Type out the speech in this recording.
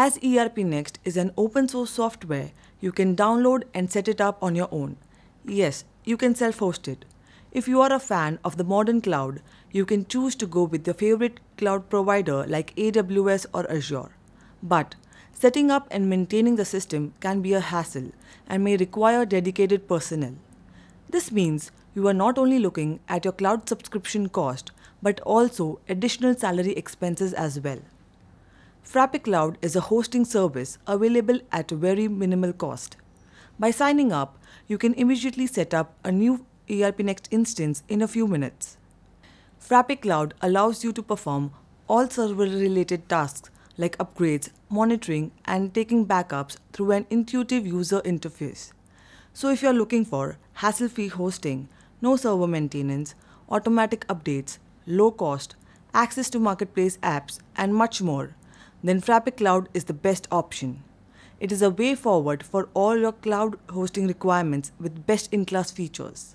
As ERP Next is an open source software, you can download and set it up on your own. Yes, you can self host it. If you are a fan of the modern cloud, you can choose to go with your favorite cloud provider like AWS or Azure. But setting up and maintaining the system can be a hassle and may require dedicated personnel. This means you are not only looking at your cloud subscription cost, but also additional salary expenses as well. Frappe Cloud is a hosting service available at a very minimal cost. By signing up, you can immediately set up a new ERP Next instance in a few minutes. Frappe Cloud allows you to perform all server related tasks like upgrades, monitoring, and taking backups through an intuitive user interface. So, if you're looking for hassle free hosting, no server maintenance, automatic updates, low cost, access to marketplace apps, and much more, then Frappe Cloud is the best option. It is a way forward for all your cloud hosting requirements with best in class features.